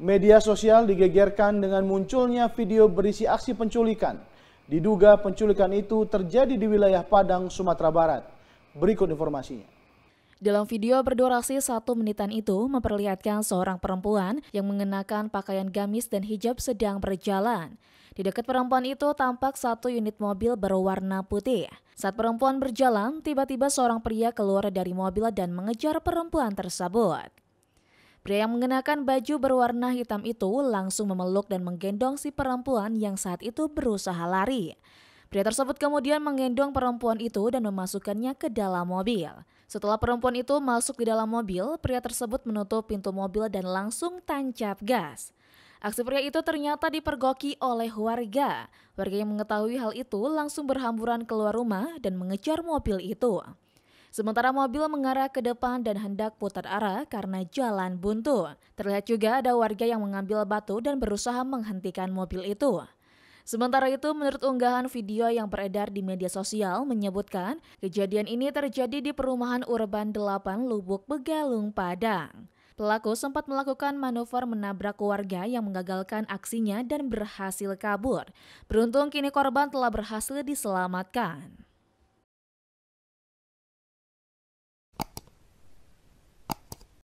Media sosial digegerkan dengan munculnya video berisi aksi penculikan. Diduga penculikan itu terjadi di wilayah Padang, Sumatera Barat. Berikut informasinya. Dalam video berdurasi satu menitan itu memperlihatkan seorang perempuan yang mengenakan pakaian gamis dan hijab sedang berjalan. Di dekat perempuan itu tampak satu unit mobil berwarna putih. Saat perempuan berjalan, tiba-tiba seorang pria keluar dari mobil dan mengejar perempuan tersebut. Pria yang mengenakan baju berwarna hitam itu langsung memeluk dan menggendong si perempuan yang saat itu berusaha lari. Pria tersebut kemudian menggendong perempuan itu dan memasukkannya ke dalam mobil. Setelah perempuan itu masuk di dalam mobil, pria tersebut menutup pintu mobil dan langsung tancap gas. Aksi pria itu ternyata dipergoki oleh warga. Warga yang mengetahui hal itu langsung berhamburan keluar rumah dan mengejar mobil itu. Sementara mobil mengarah ke depan dan hendak putar arah karena jalan buntu. Terlihat juga ada warga yang mengambil batu dan berusaha menghentikan mobil itu. Sementara itu, menurut unggahan video yang beredar di media sosial menyebutkan kejadian ini terjadi di perumahan Urban 8 Lubuk Begalung, Padang. Pelaku sempat melakukan manuver menabrak warga yang mengagalkan aksinya dan berhasil kabur. Beruntung kini korban telah berhasil diselamatkan.